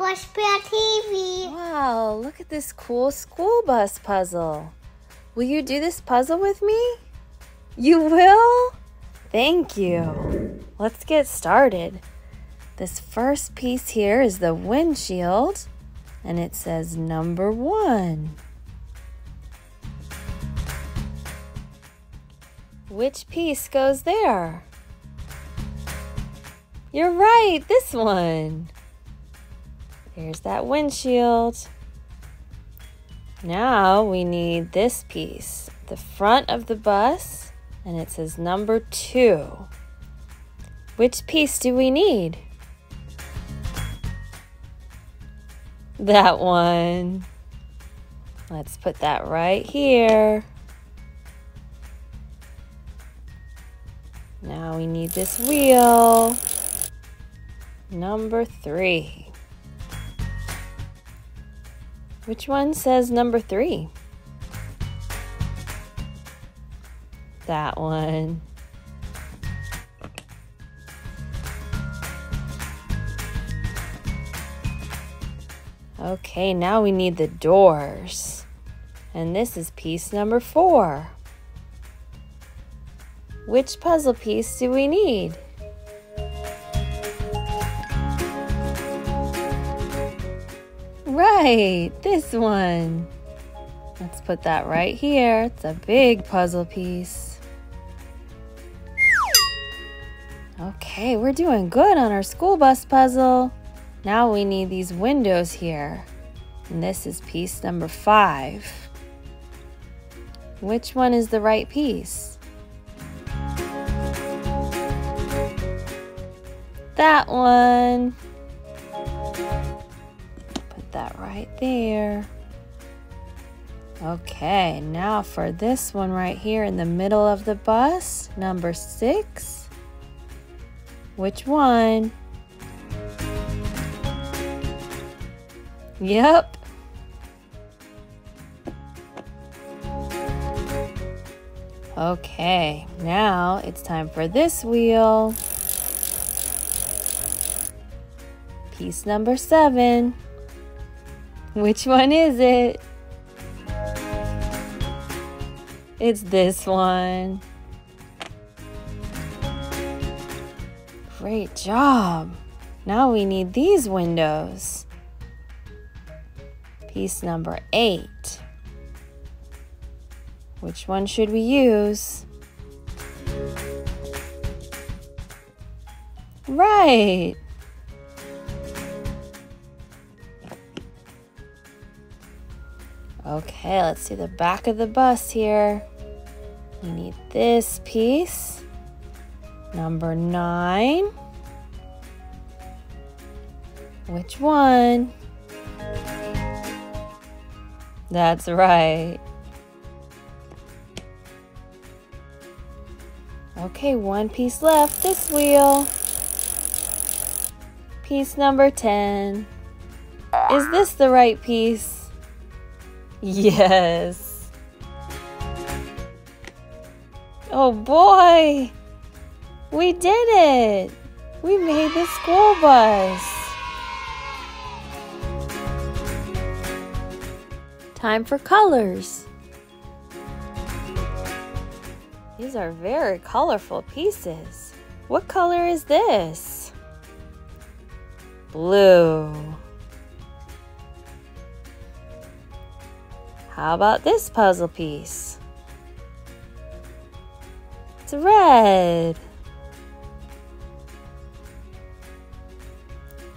Moosh Bear TV. Wow, look at this cool school bus puzzle. Will you do this puzzle with me? You will? Thank you. Let's get started. This first piece here is the windshield, and it says number one. Which piece goes there? You're right, this one. There's that windshield. Now we need this piece, the front of the bus, and it says number two. Which piece do we need? That one. Let's put that right here. Now we need this wheel. Number three. Which one says number three? That one. Okay, now we need the doors. And this is piece number four. Which puzzle piece do we need? Right, this one. Let's put that right here. It's a big puzzle piece. Okay, we're doing good on our school bus puzzle. Now we need these windows here. And this is piece number five. Which one is the right piece? That one. Put that right there. Okay, now for this one right here in the middle of the bus, number six. Which one? Yep. Okay, now it's time for this wheel. Piece number seven. Which one is it? It's this one. Great job. Now we need these windows. Piece number eight. Which one should we use? Right. Okay, let's see the back of the bus here. We need this piece. Number nine. Which one? That's right. Okay, one piece left. This wheel. Piece number 10. Is this the right piece? Yes. Oh boy! We did it! We made the school bus! Time for colors. These are very colorful pieces. What color is this? Blue. How about this puzzle piece? It's red.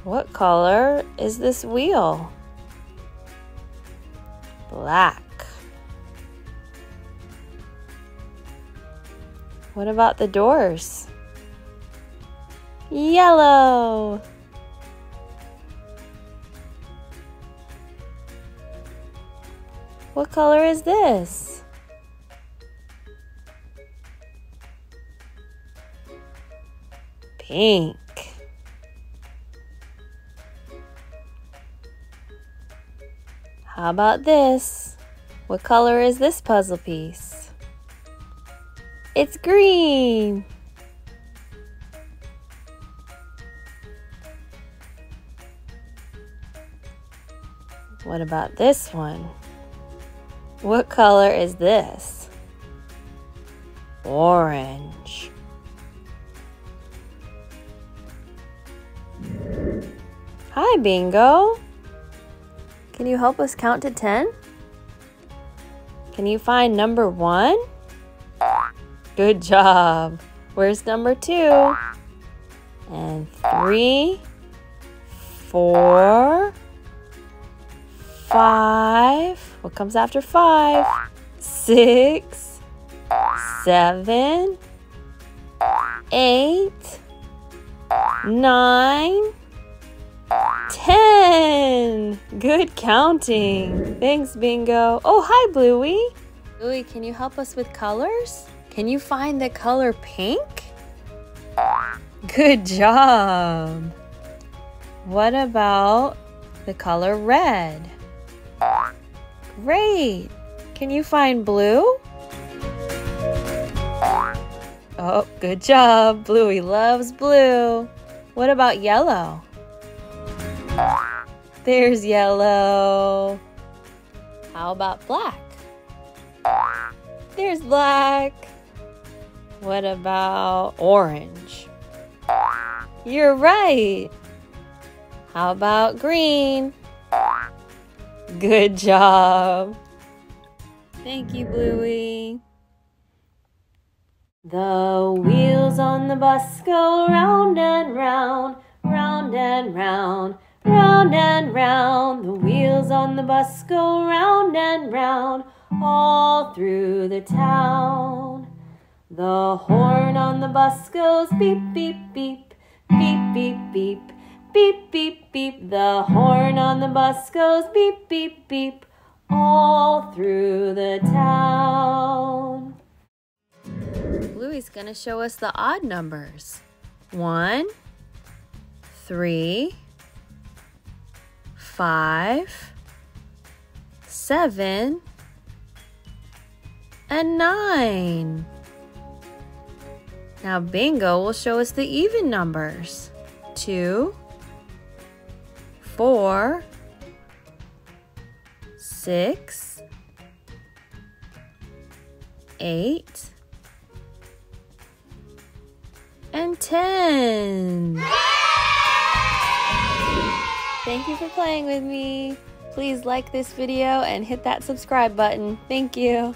What color is this wheel? Black. What about the doors? Yellow. What color is this? Pink. How about this? What color is this puzzle piece? It's green. What about this one? What color is this? Orange. Hi, Bingo. Can you help us count to 10? Can you find number one? Good job. Where's number two? And three, four, five. What comes after five? Six, seven, eight, nine, ten. Good counting. Thanks, Bingo. Oh, hi, Bluey. Bluey, can you help us with colors? Can you find the color pink? Good job. What about the color red? Great. Can you find blue? Oh, good job. Bluey loves blue. What about yellow? There's yellow. How about black? There's black. What about orange? You're right. How about green? Good job. Thank you, Bluey. The wheels on the bus go round and round, round and round, round and round. The wheels on the bus go round and round, all through the town. The horn on the bus goes beep, beep, beep, beep, beep, beep, beep, beep, beep. The horn on the bus goes beep, beep, beep, all through the town. Bluey's gonna show us the odd numbers. One, three, five, seven, and nine. Now Bingo will show us the even numbers. Two, four, six, eight, and 10. Thank you for playing with me. Please like this video and hit that subscribe button. Thank you.